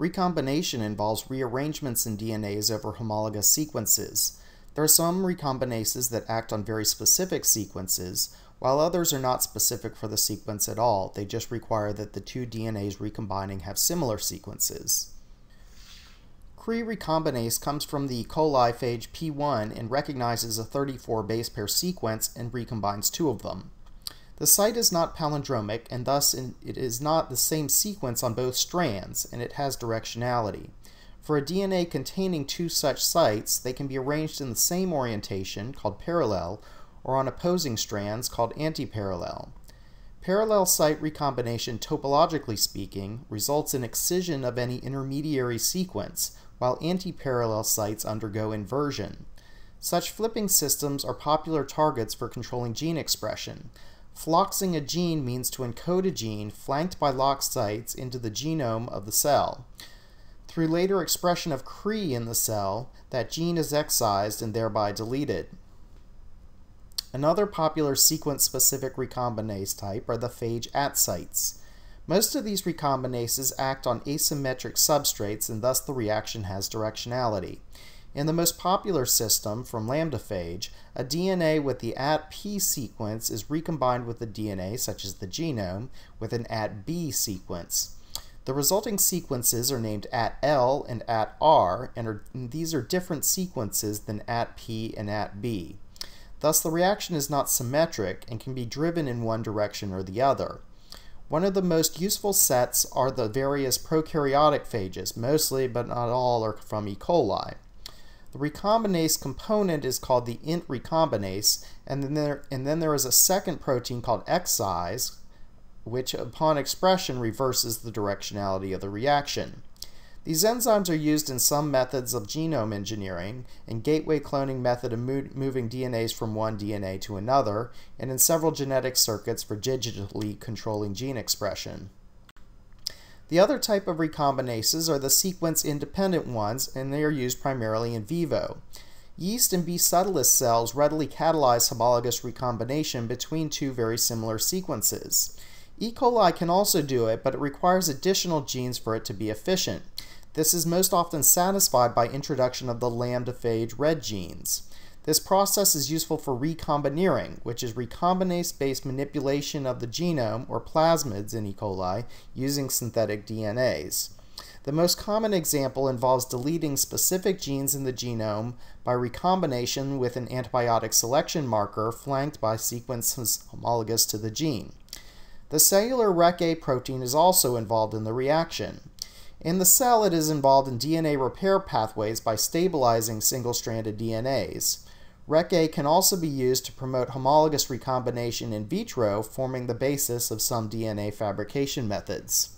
Recombination involves rearrangements in DNAs over homologous sequences. There are some recombinases that act on very specific sequences, while others are not specific for the sequence at all. They just require that the two DNAs recombining have similar sequences. Cre recombinase comes from the E. coli phage P1 and recognizes a 34 base pair sequence and recombines two of them. The site is not palindromic, and thus it is not the same sequence on both strands, and it has directionality. For a DNA containing two such sites, they can be arranged in the same orientation, called parallel, or on opposing strands, called antiparallel. Parallel site recombination, topologically speaking, results in excision of any intermediary sequence, while antiparallel sites undergo inversion. Such flipping systems are popular targets for controlling gene expression. Floxing a gene means to encode a gene flanked by locked sites into the genome of the cell. Through later expression of Cre in the cell, that gene is excised and thereby deleted. Another popular sequence-specific recombinase type are the phage at sites. Most of these recombinases act on asymmetric substrates and thus the reaction has directionality. In the most popular system, from lambdaphage, a DNA with the ATP sequence is recombined with a DNA, such as the genome, with an ATB sequence. The resulting sequences are named ATL and ATR, and, are, and these are different sequences than ATP and ATB. Thus, the reaction is not symmetric and can be driven in one direction or the other. One of the most useful sets are the various prokaryotic phages, mostly but not all are from E. coli. The recombinase component is called the int recombinase, and then there, and then there is a second protein called excise, which upon expression reverses the directionality of the reaction. These enzymes are used in some methods of genome engineering, in gateway cloning method of mo moving DNAs from one DNA to another, and in several genetic circuits for digitally controlling gene expression. The other type of recombinases are the sequence-independent ones, and they are used primarily in vivo. Yeast and B. subtilis cells readily catalyze homologous recombination between two very similar sequences. E. coli can also do it, but it requires additional genes for it to be efficient. This is most often satisfied by introduction of the lambda phage red genes. This process is useful for recombineering, which is recombinase-based manipulation of the genome or plasmids in E. coli using synthetic DNAs. The most common example involves deleting specific genes in the genome by recombination with an antibiotic selection marker flanked by sequences homologous to the gene. The cellular REC-A protein is also involved in the reaction. In the cell, it is involved in DNA repair pathways by stabilizing single-stranded DNAs. REC-A can also be used to promote homologous recombination in vitro, forming the basis of some DNA fabrication methods.